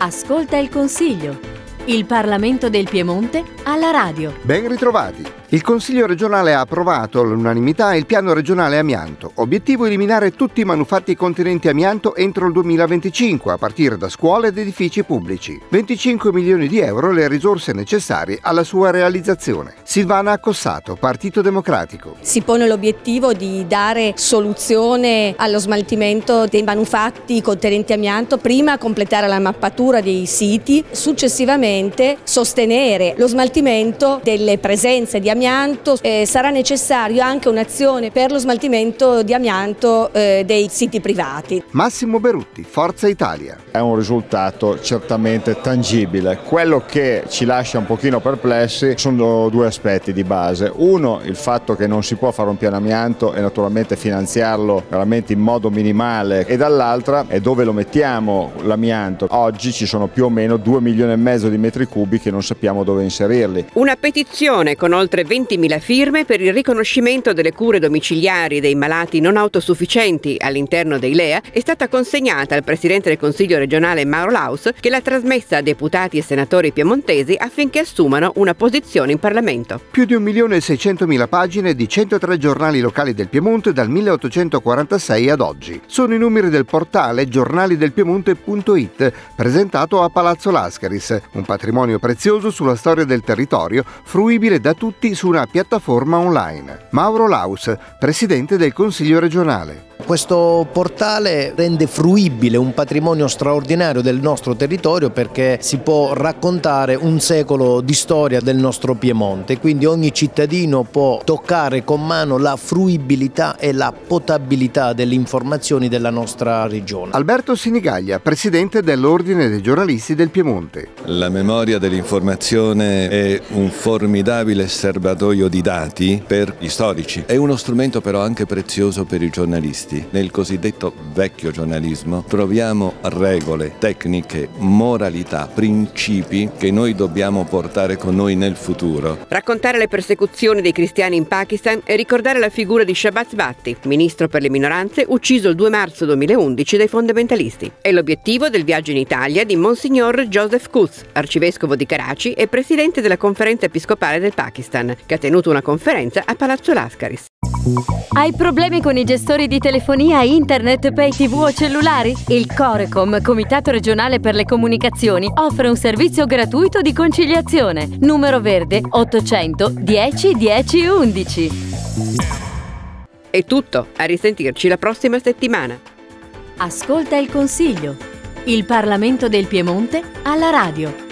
Ascolta il Consiglio. Il Parlamento del Piemonte alla radio. Ben ritrovati. Il Consiglio regionale ha approvato all'unanimità il piano regionale amianto. Obiettivo eliminare tutti i manufatti contenenti amianto entro il 2025, a partire da scuole ed edifici pubblici. 25 milioni di euro le risorse necessarie alla sua realizzazione. Silvana Accossato, Partito Democratico. Si pone l'obiettivo di dare soluzione allo smaltimento dei manufatti contenenti amianto, prima completare la mappatura dei siti, successivamente sostenere lo smaltimento delle presenze di amianto amianto eh, sarà necessario anche un'azione per lo smaltimento di amianto eh, dei siti privati. Massimo Berutti, Forza Italia. È un risultato certamente tangibile. Quello che ci lascia un pochino perplessi sono due aspetti di base. Uno, il fatto che non si può fare un piano amianto e naturalmente finanziarlo veramente in modo minimale e dall'altra è dove lo mettiamo l'amianto. Oggi ci sono più o meno 2 milioni e mezzo di metri cubi che non sappiamo dove inserirli. Una petizione con oltre 20.000 firme per il riconoscimento delle cure domiciliari dei malati non autosufficienti all'interno dei LEA è stata consegnata al Presidente del Consiglio regionale Mauro Laus che l'ha trasmessa a deputati e senatori piemontesi affinché assumano una posizione in Parlamento. Più di 1.600.000 pagine di 103 giornali locali del Piemonte dal 1846 ad oggi. Sono i numeri del portale giornalidelpiemonte.it presentato a Palazzo Lascaris, un patrimonio prezioso sulla storia del territorio fruibile da tutti su una piattaforma online. Mauro Laus, presidente del Consiglio regionale. Questo portale rende fruibile un patrimonio straordinario del nostro territorio perché si può raccontare un secolo di storia del nostro Piemonte, quindi ogni cittadino può toccare con mano la fruibilità e la potabilità delle informazioni della nostra regione. Alberto Sinigaglia, presidente dell'Ordine dei giornalisti del Piemonte. La memoria dell'informazione è un formidabile serbatoio di dati per gli storici, è uno strumento però anche prezioso per i giornalisti nel cosiddetto vecchio giornalismo troviamo regole, tecniche, moralità, principi che noi dobbiamo portare con noi nel futuro. Raccontare le persecuzioni dei cristiani in Pakistan e ricordare la figura di Shabazz Bhatti, ministro per le minoranze, ucciso il 2 marzo 2011 dai fondamentalisti. È l'obiettivo del viaggio in Italia di Monsignor Joseph Quds, arcivescovo di Karachi e presidente della conferenza episcopale del Pakistan, che ha tenuto una conferenza a Palazzo Lascaris. Hai problemi con i gestori di telefonia, internet, pay tv o cellulari? Il Corecom, Comitato regionale per le comunicazioni, offre un servizio gratuito di conciliazione. Numero verde 800 10 10 11. È tutto, a risentirci la prossima settimana. Ascolta il Consiglio. Il Parlamento del Piemonte alla radio.